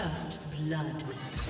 First blood.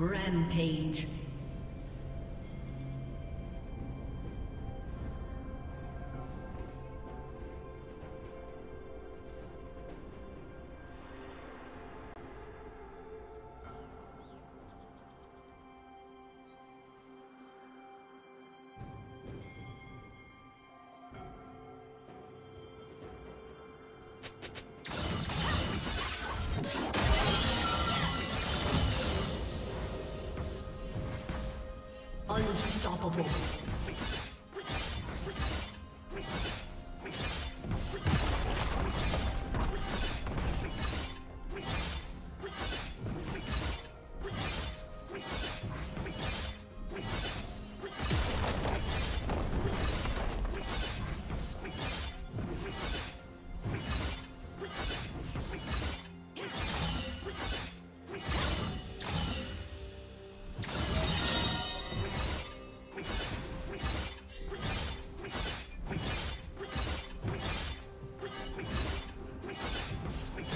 Rampage. Unstoppable.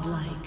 Godlike.